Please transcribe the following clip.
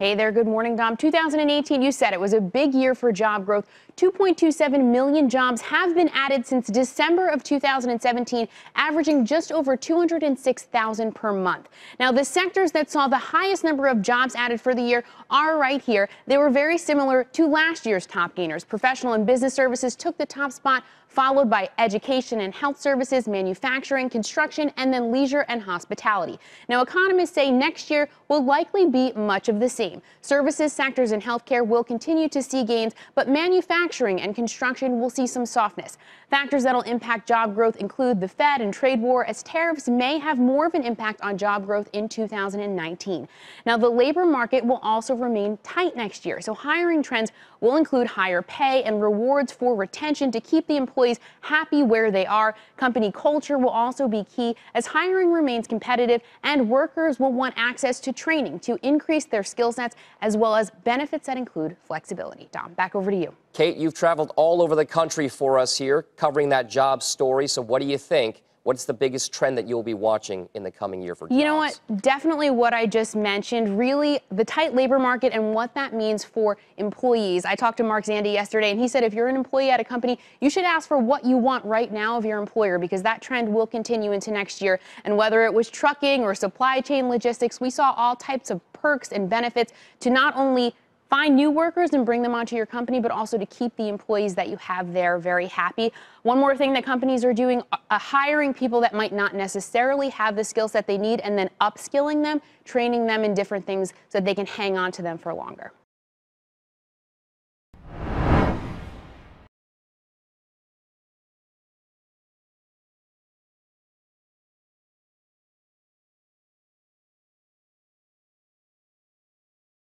Hey there, good morning, Dom. 2018, you said it was a big year for job growth. 2.27 million jobs have been added since December of 2017, averaging just over 206,000 per month. Now, the sectors that saw the highest number of jobs added for the year are right here. They were very similar to last year's top gainers. Professional and business services took the top spot, followed by education and health services, manufacturing, construction, and then leisure and hospitality. Now, economists say next year will likely be much of the same. Services sectors and healthcare will continue to see gains, but manufacturing and construction will see some softness. Factors that'll impact job growth include the Fed and trade war, as tariffs may have more of an impact on job growth in 2019. Now, the labor market will also remain tight next year, so hiring trends will include higher pay and rewards for retention to keep the employees happy where they are. Company culture will also be key as hiring remains competitive and workers will want access to training to increase their sets as well as benefits that include flexibility. Dom, back over to you. Kate, you've traveled all over the country for us here covering that job story. So what do you think? What's the biggest trend that you'll be watching in the coming year for jobs? You know what? Definitely what I just mentioned. Really, the tight labor market and what that means for employees. I talked to Mark Zandi yesterday, and he said if you're an employee at a company, you should ask for what you want right now of your employer because that trend will continue into next year. And whether it was trucking or supply chain logistics, we saw all types of perks and benefits to not only find new workers and bring them onto your company, but also to keep the employees that you have there very happy. One more thing that companies are doing, uh, hiring people that might not necessarily have the skill set they need and then upskilling them, training them in different things so that they can hang on to them for longer.